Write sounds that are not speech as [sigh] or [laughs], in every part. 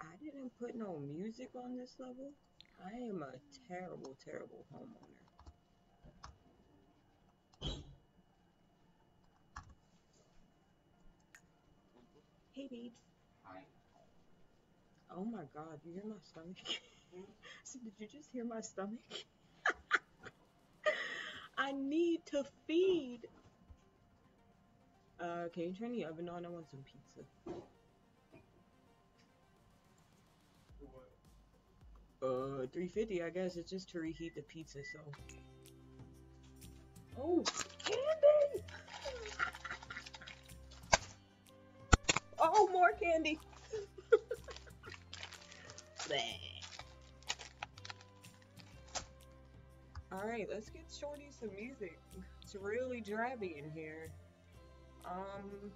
I didn't put no music on this level. I am a terrible, terrible homeowner. Hey, babes. Hi. Oh my god, you hear my stomach? Hmm? so [laughs] did you just hear my stomach? [laughs] I need to feed. Uh, can you turn the oven on? I want some pizza. Uh, 350, I guess. It's just to reheat the pizza, so. Oh, candy! Oh, more candy! [laughs] Alright, let's get Shorty some music. It's really drabby in here. Um,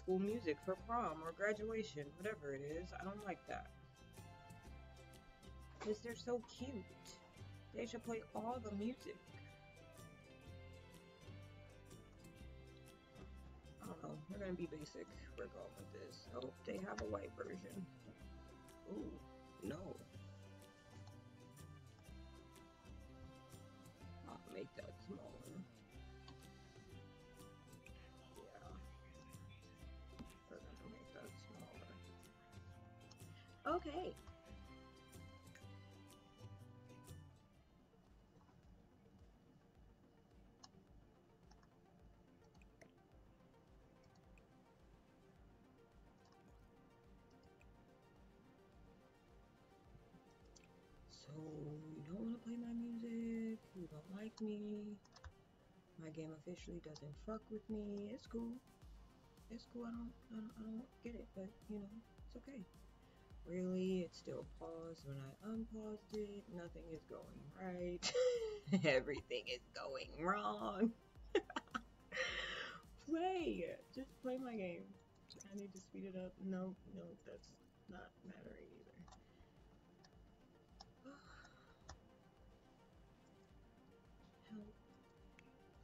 school music for prom or graduation, whatever it is. I don't like that. Because they're so cute. They should play all the music. I don't know. We're gonna be basic. We're going with this. Oh, they have a white version. You don't want to play my music, you don't like me, my game officially doesn't fuck with me, it's cool. It's cool, I don't, I don't, I don't get it, but, you know, it's okay. Really, it's still paused. When I unpaused it, nothing is going right. [laughs] Everything is going wrong. [laughs] play! Just play my game. I need to speed it up. No, no, that's not mattering either.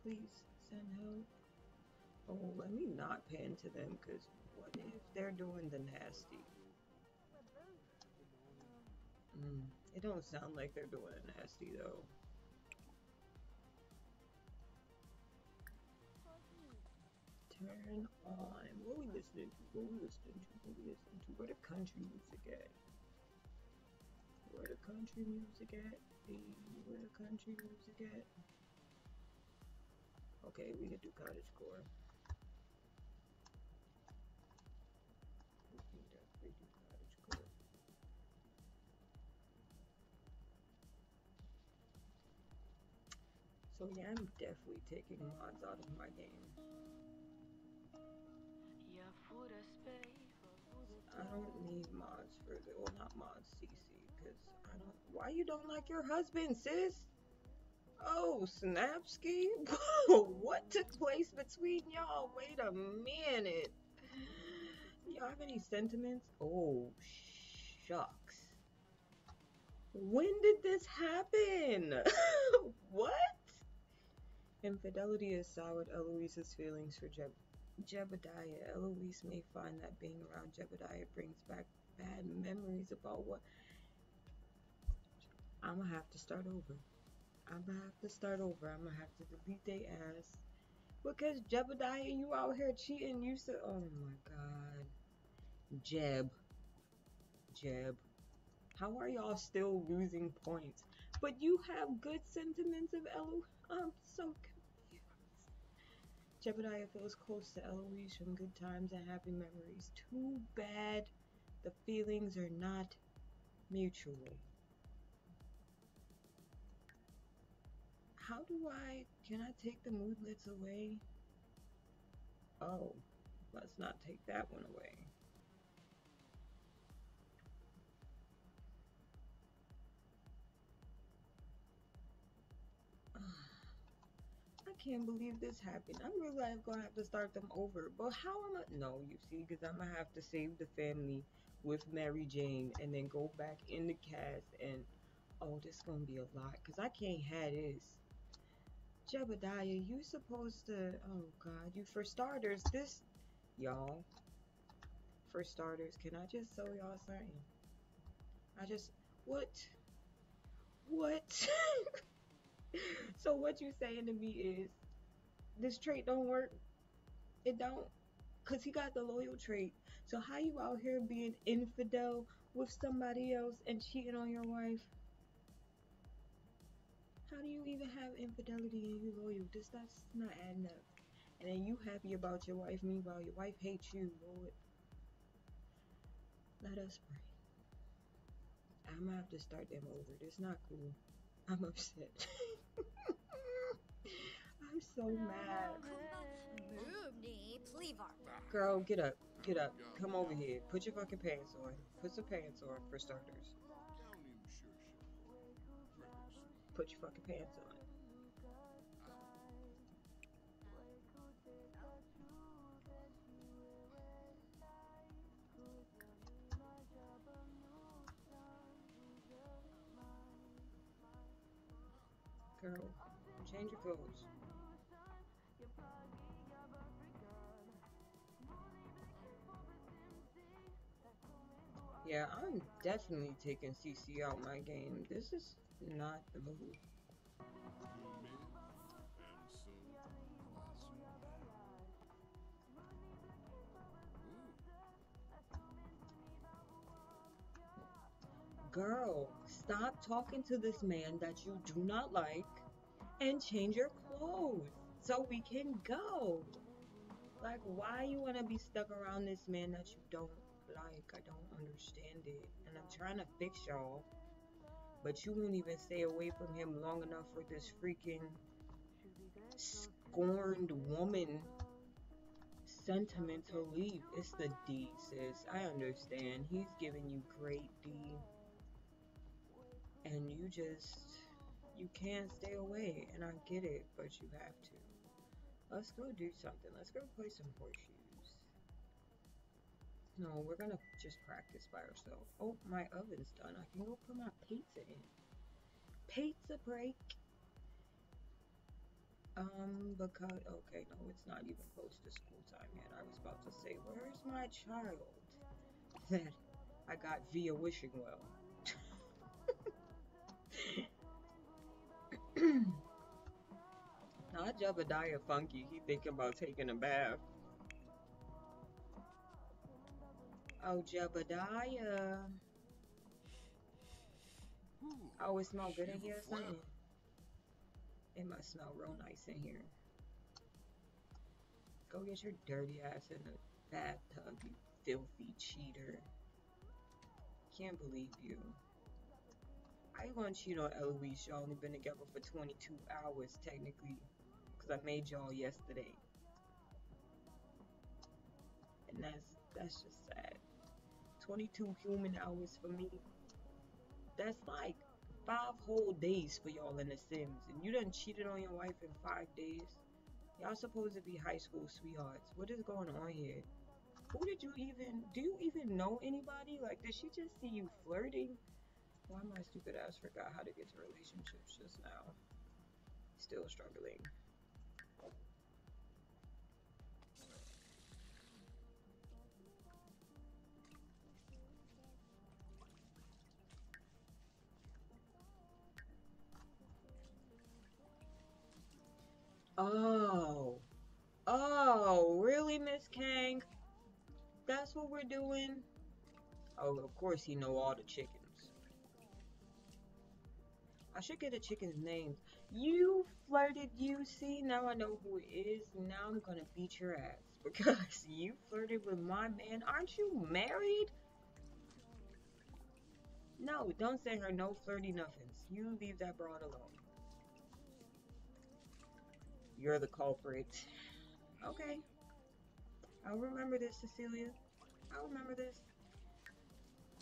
Please send help. Oh, let me not pan to them, because what if they're doing the nasty? Mm, it don't sound like they're doing it nasty, though. Turn on. What are we listening to? What are we listening to? What are we listening to? Where the country music at? Where the country music at? Where the country music at? Okay, we can do cottage core. We do cottage core. So yeah, I'm definitely taking mods out of my game. I don't need mods for the well not mods CC because I don't why you don't like your husband, sis? Oh, Snapski? [laughs] what took place between y'all? Wait a minute. Y'all have any sentiments? Oh, shucks. When did this happen? [laughs] what? Infidelity has soured Eloise's feelings for Jeb Jebediah. Eloise may find that being around Jebediah brings back bad memories about what. I'm gonna have to start over. I'm gonna have to start over. I'm gonna have to delete they ass. Because Jebediah, you out here cheating. You said, oh my god. Jeb. Jeb. How are y'all still losing points? But you have good sentiments of Elo. I'm so confused. Jebediah feels close to Eloise from good times and happy memories. Too bad the feelings are not mutual. how do I, can I take the moodlets away? Oh, let's not take that one away. [sighs] I can't believe this happened. I'm really I'm gonna have to start them over. But how am I? No, you see, because I'm gonna have to save the family with Mary Jane and then go back in the cast and oh, this gonna be a lot because I can't have this. Jebediah, you supposed to? Oh God, you for starters, this y'all. For starters, can I just show y'all something? I just what? What? [laughs] so what you saying to me is this trait don't work? It don't. Cause he got the loyal trait. So how you out here being infidel with somebody else and cheating on your wife? How do you even have infidelity and you loyal? This that's not adding up. And then you happy about your wife, meanwhile your wife hates you, Lord. Let us pray. I'm gonna have to start them over. This not cool. I'm upset. [laughs] I'm so mad. Girl, get up. Get up. Come over here. Put your fucking pants on. Put some pants on for starters. Put your fucking pants on. Girl, change your clothes. Yeah, I'm definitely taking CC out my game. This is not. Girl, stop talking to this man that you do not like and change your clothes so we can go. Like, why you want to be stuck around this man that you don't like? I don't understand it. And I'm trying to fix y'all. But you won't even stay away from him long enough for this freaking scorned woman sentiment to leave. It's the D, sis. I understand. He's giving you great D and you just you can't stay away and I get it but you have to let's go do something let's go play some horseshoes no we're gonna just practice by ourselves. Oh my oven's done. I can go put my pizza in. Pizza break. Um because okay no it's not even close to school time yet. I was about to say where's my child? [laughs] That I got via wishing well. [laughs] Not Jebediah Funky. He thinking about taking a bath. Oh, Jebediah. Oh, it smell good in here or something? It must smell real nice in here. Go get your dirty ass in the bathtub, you filthy cheater. Can't believe you. I gonna cheat on Eloise? Y'all only been together for 22 hours, technically. Because I made y'all yesterday. And that's, that's just sad. 22 human hours for me. That's like five whole days for y'all in The Sims. And you done cheated on your wife in five days. Y'all supposed to be high school sweethearts. What is going on here? Who did you even, do you even know anybody? Like, did she just see you flirting? Why my stupid ass forgot how to get to relationships just now? Still struggling. Oh. Oh, really, Miss Kang? That's what we're doing? Oh, of course he know all the chickens. I should get a chicken's name. You flirted, you see? Now I know who it is. Now I'm gonna beat your ass. [laughs] Because you flirted with my man. Aren't you married? No, don't send her no flirty nothings. You leave that broad alone. You're the culprit. Okay. I'll remember this, Cecilia. I'll remember this.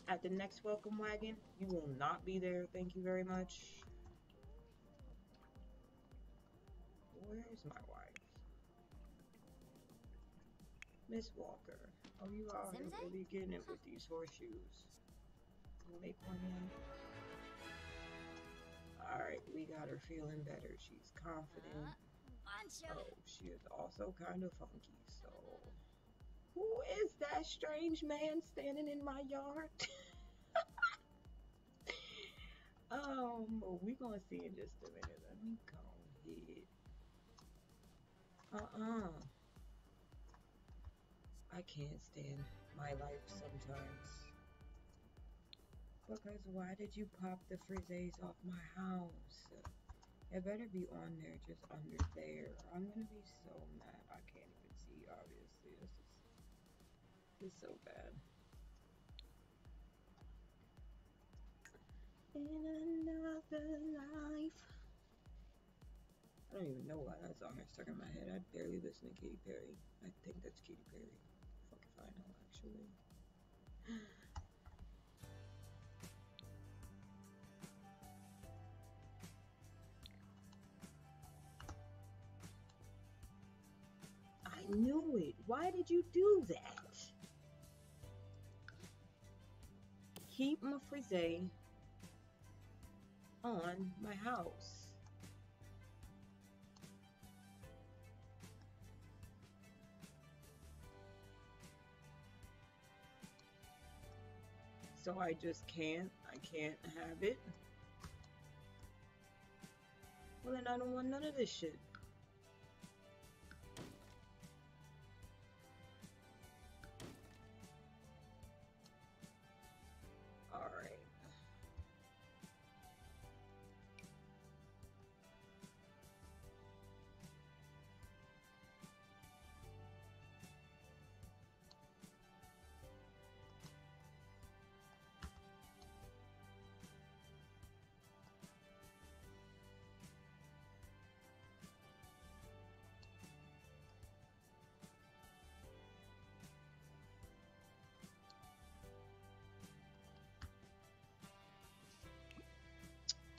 At the next welcome wagon, you will not be there. Thank you very much. Where's my wife? Miss Walker. Oh, you Zimze? really getting it with these horseshoes. You make one in? Alright, we got her feeling better. She's confident. Oh, she is also kind of funky, so. Who is that strange man standing in my yard? [laughs] um, we're gonna see in just a minute. Let me go ahead. Uh-uh. I can't stand my life sometimes. Because why did you pop the frizzes off my house? It better be on there, just under there. I'm gonna be so mad. I can't even see, obviously. This is, this is so bad. In another life. I don't even know why that song is stuck in my head. I barely listen to Katy Perry. I think that's Katy Perry. Fuck if [gasps] I know, actually. Knew it. Why did you do that? Keep my frise on my house. So I just can't. I can't have it. Well, then I don't want none of this shit.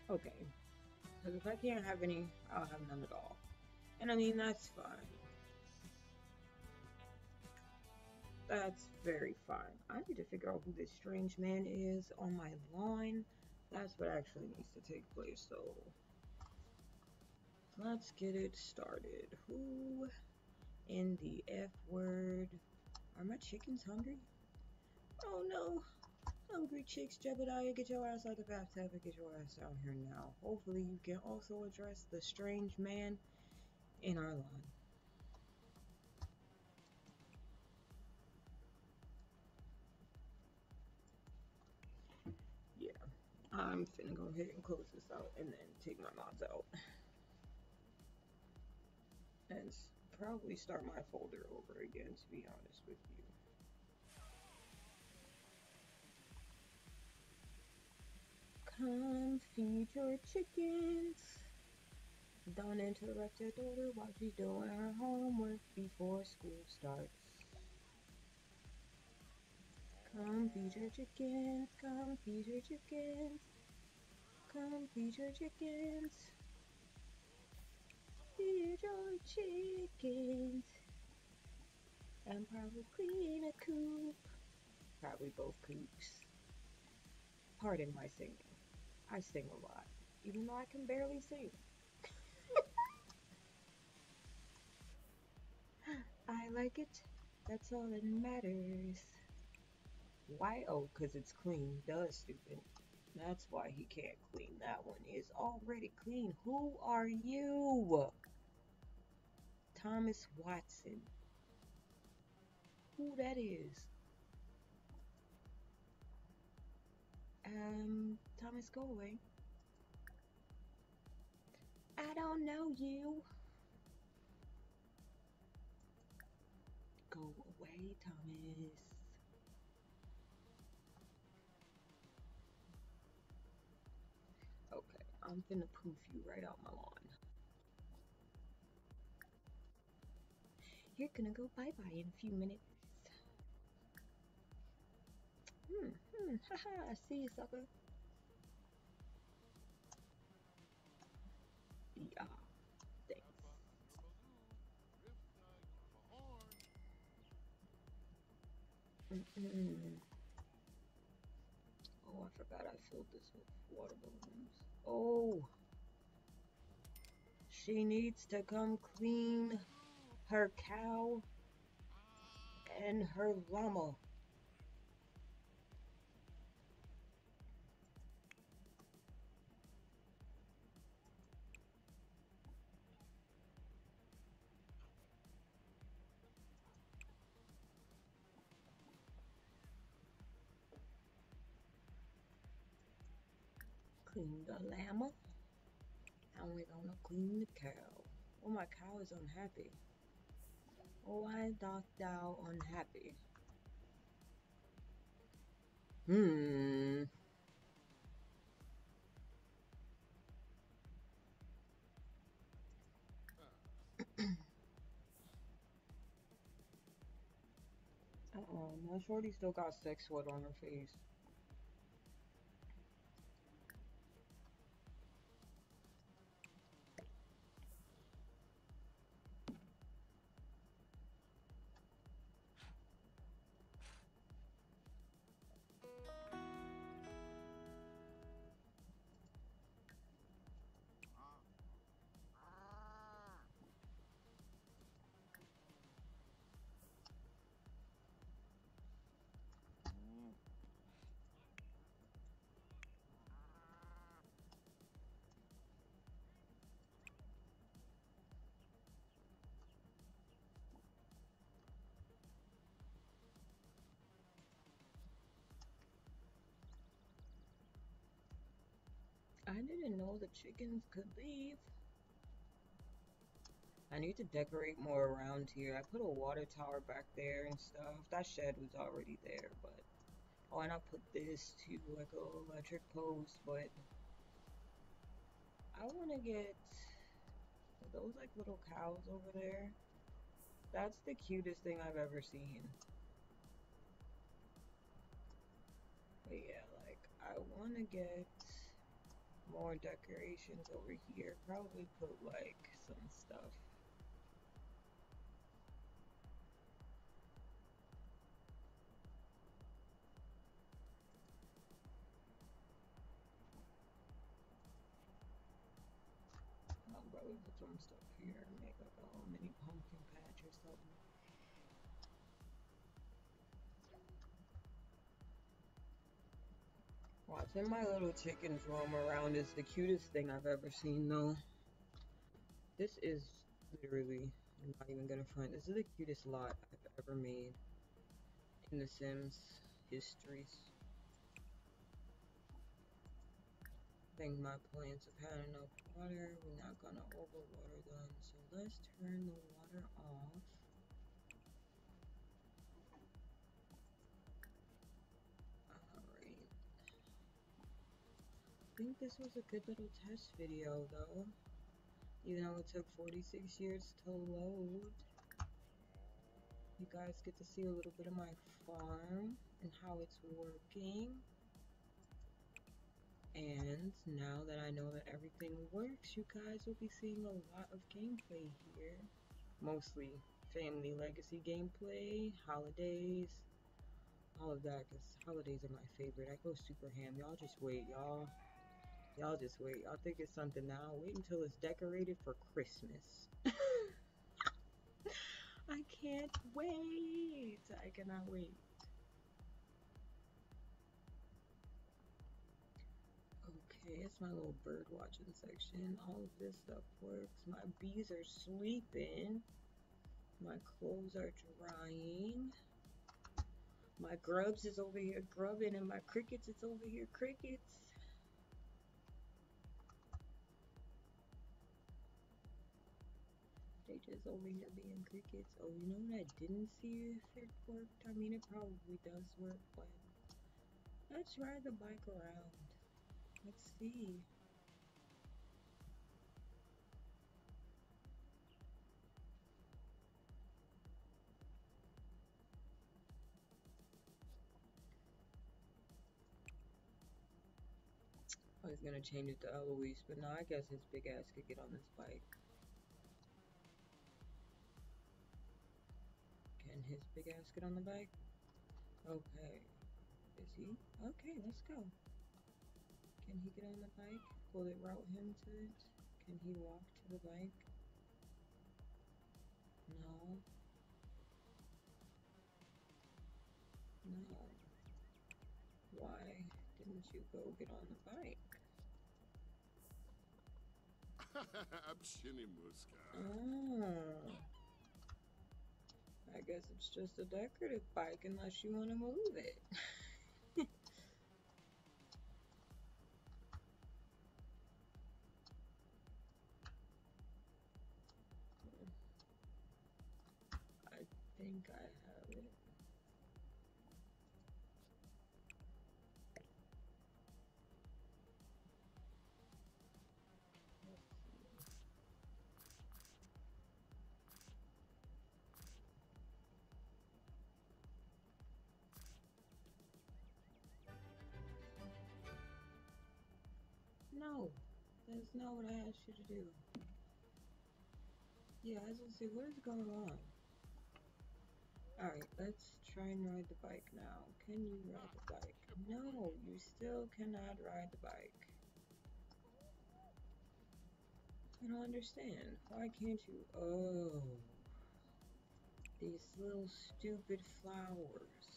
Okay. Because if I can't have any, I'll have none at all. And I mean, that's fine. That's very fine. I need to figure out who this strange man is on my line. That's what actually needs to take place, so let's get it started. Who in the F word? Are my chickens hungry? Oh no. Hungry chicks, Jebediah, get your ass out of the bathtub and get your ass out here now. Hopefully you can also address the strange man in our lawn. Yeah, I'm finna go ahead and close this out and then take my mods out. And probably start my folder over again, to be honest with you. Come feed your chickens. Don't interrupt your daughter while she's doing her homework before school starts. Come feed your chickens. Come feed your chickens. Come feed your chickens. Feed your chickens. And probably clean a coop. Probably both coops. Pardon my singing. I sing a lot, even though I can barely sing. [laughs] I like it. That's all that matters. Why? Oh, because it's clean. Duh, stupid. That's why he can't clean. That one It's already clean. Who are you? Thomas Watson. Who that is? Um, Thomas, go away. I don't know you. Go away, Thomas. Okay, I'm finna poof you right out my lawn. You're gonna go bye-bye in a few minutes. Hmm, hmm, haha, I see you, sucker. Yeah, thanks. Mm -mm. Oh, I forgot I filled this with water balloons. Oh! She needs to come clean her cow and her llama. Clean the llama. And we're gonna clean the cow. Oh, my cow is unhappy. Why doth thou unhappy? Hmm. [clears throat] Uh-oh, my shorty still got sex sweat on her face. I didn't know the chickens could leave. I need to decorate more around here. I put a water tower back there and stuff. That shed was already there, but... Oh, and I put this to like a electric post, but... I want to get... Those, like, little cows over there. That's the cutest thing I've ever seen. But yeah, like, I want to get more decorations over here. Probably put like some stuff. I'll probably put some stuff here make like a little mini pumpkin patch or something. Watching my little chickens roam around is the cutest thing I've ever seen, though. This is literally, I'm not even gonna front, this is the cutest lot I've ever made in The Sims histories. I think my plants have had enough water. We're not gonna overwater them, so let's turn the water off. Think this was a good little test video though. Even though it took 46 years to load. You guys get to see a little bit of my farm and how it's working. And now that I know that everything works, you guys will be seeing a lot of gameplay here. Mostly family legacy gameplay, holidays, all of that, because holidays are my favorite. I go super ham. Y'all just wait, y'all. Y'all just wait. Y'all think it's something now. Wait until it's decorated for Christmas. [laughs] I can't wait. I cannot wait. Okay, it's my little bird watching section. All of this stuff works. My bees are sleeping. My clothes are drying. My grubs is over here grubbing and my crickets is over here crickets. Just over here being crickets. Oh, you know what I didn't see if it worked? I mean, it probably does work, but let's ride the bike around. Let's see. I was gonna change it to Eloise, but now I guess his big ass could get on this bike. His big ass get on the bike? Okay. Is he? Okay, let's go. Can he get on the bike? Will it route him to it? Can he walk to the bike? No. No. Why didn't you go get on the bike? [laughs] Oh. I guess it's just a decorative bike unless you want to move it. [laughs] I think I not what I asked you to do. Yeah, I was gonna say, what is going on? Alright, let's try and ride the bike now. Can you ride the bike? No, you still cannot ride the bike. I don't understand. Why can't you? Oh. These little stupid flowers.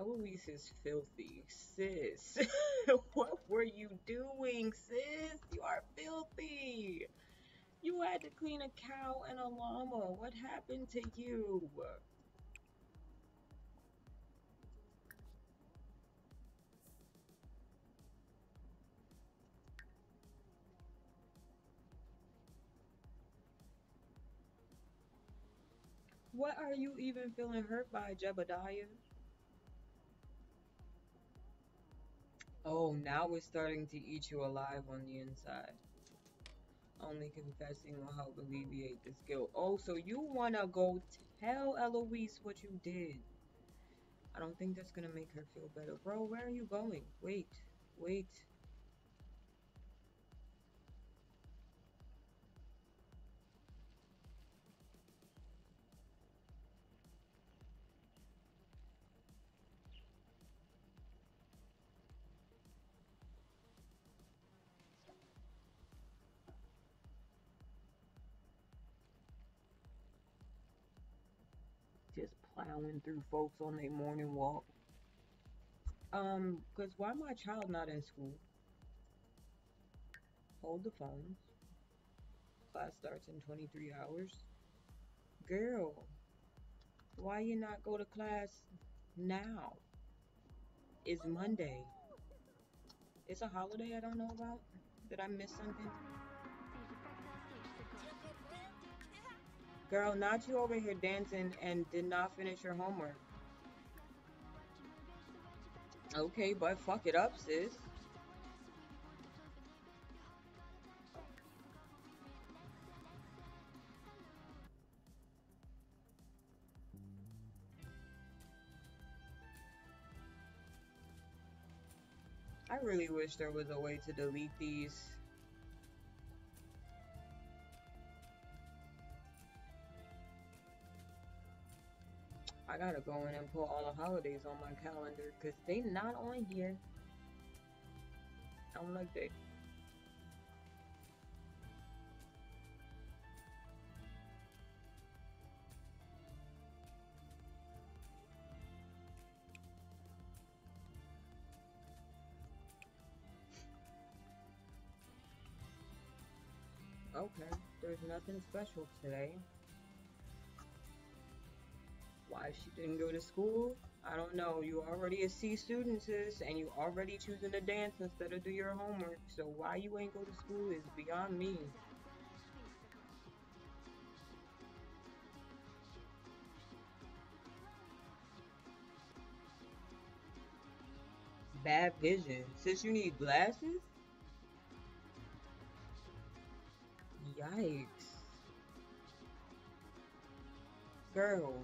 Eloise is filthy. Sis, [laughs] what were you doing, sis? You are filthy. You had to clean a cow and a llama. What happened to you? What are you even feeling hurt by, Jebediah? Oh, now it's starting to eat you alive on the inside. Only confessing will help alleviate this guilt. Oh, so you wanna go tell Eloise what you did. I don't think that's gonna make her feel better. Bro, where are you going? Wait, wait. Plowing through folks on their morning walk. Um, cause why my child not in school? Hold the phones. Class starts in 23 hours. Girl, why you not go to class now? It's Monday. It's a holiday I don't know about? Did I miss something? Girl, not you over here dancing and did not finish your homework. Okay, but fuck it up, sis. I really wish there was a way to delete these. I gotta go in and put all the holidays on my calendar because they not on here. I don't like that. Okay, there's nothing special today. Why she didn't go to school? I don't know. You already a C student, sis, and you already choosing to dance instead of do your homework. So why you ain't go to school is beyond me. Bad vision. Sis, you need glasses? Yikes. Girl.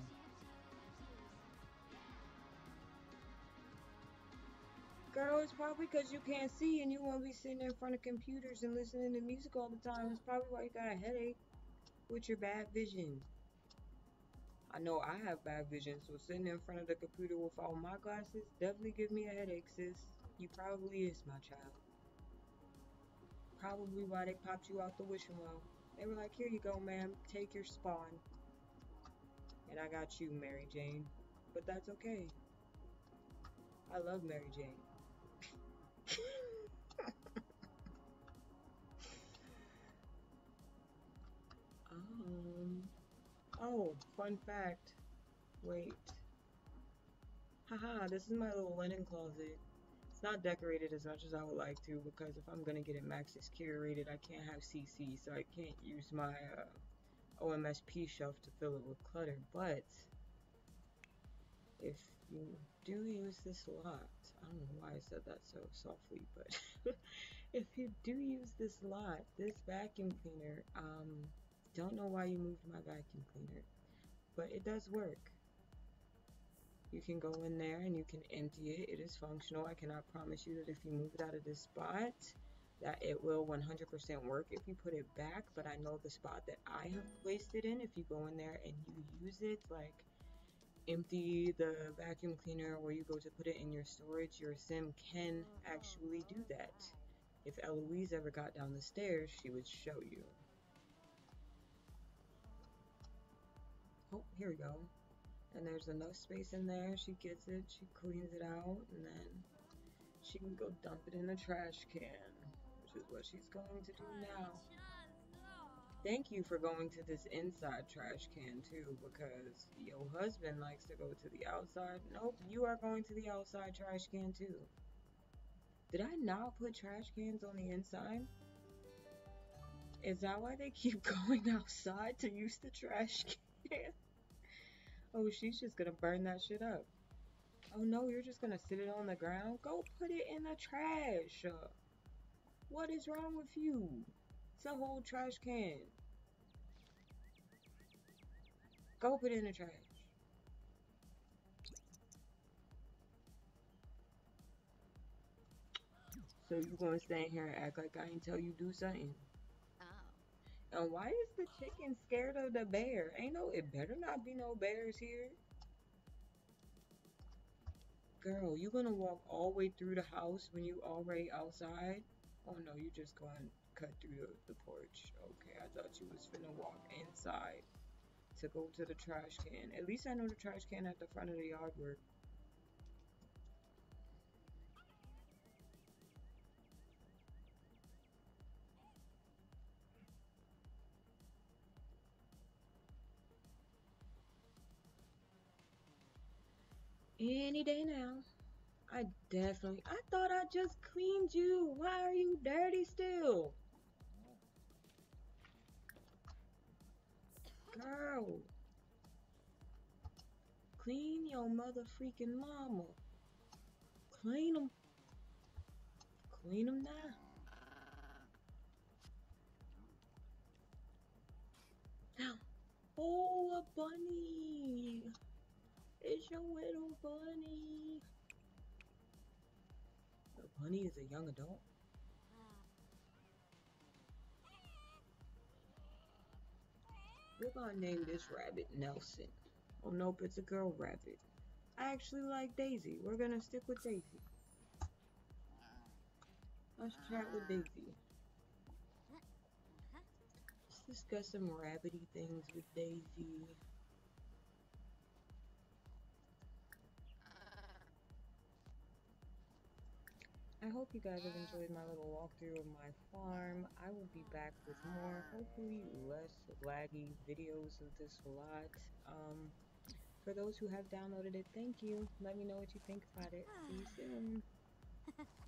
Girl, it's probably because you can't see and you won't be sitting in front of computers and listening to music all the time. It's probably why you got a headache with your bad vision. I know I have bad vision, so sitting in front of the computer with all my glasses definitely give me a headache, sis. You probably is my child. Probably why they popped you out the wishing well. They were like, here you go, ma'am, take your spawn. And I got you, Mary Jane. But that's okay. I love Mary Jane. Um. Oh, fun fact. Wait. Haha, this is my little linen closet. It's not decorated as much as I would like to because if I'm gonna get it Maxis Curated, I can't have CC, so I can't use my uh, OMSP shelf to fill it with clutter. But if you do use this a lot, I don't know why I said that so softly, but [laughs] if you do use this a lot, this vacuum cleaner, um, don't know why you moved my vacuum cleaner, but it does work. You can go in there and you can empty it. It is functional. I cannot promise you that if you move it out of this spot, that it will 100% work if you put it back, but I know the spot that I have placed it in, if you go in there and you use it, like empty the vacuum cleaner or you go to put it in your storage, your sim can actually do that. If Eloise ever got down the stairs, she would show you. Oh, here we go. And there's enough space in there. She gets it, she cleans it out, and then she can go dump it in the trash can, which is what she's going to do now. Thank you for going to this inside trash can too, because your husband likes to go to the outside. Nope, you are going to the outside trash can too. Did I not put trash cans on the inside? Is that why they keep [laughs] going outside to use the trash can? [laughs] oh, she's just gonna burn that shit up. Oh no, you're just gonna sit it on the ground? Go put it in the trash. What is wrong with you? It's a whole trash can. Go put it in the trash. So you gonna stand here and act like I ain't tell you do something? Oh. And why is the chicken scared of the bear? Ain't no, it better not be no bears here. Girl, you gonna walk all the way through the house when you already outside? Oh no, you just going to cut through the, the porch. Okay, I thought you was finna walk inside to go to the trash can. At least I know the trash can at the front of the yard work. Any day now. I definitely, I thought I just cleaned you. Why are you dirty still? Girl. Clean your mother freaking mama. Clean them. Clean them now. Now. [gasps] Oh, a bunny. It's your little bunny. A bunny is a young adult. We're gonna name this rabbit Nelson. Oh nope, it's a girl rabbit. I actually like Daisy. We're gonna stick with Daisy. Let's chat with Daisy. Let's discuss some rabbity things with Daisy. I hope you guys have enjoyed my little walkthrough of my farm. I will be back with more, hopefully less laggy videos of this lot. Um, for those who have downloaded it, thank you. Let me know what you think about it. See you soon. [laughs]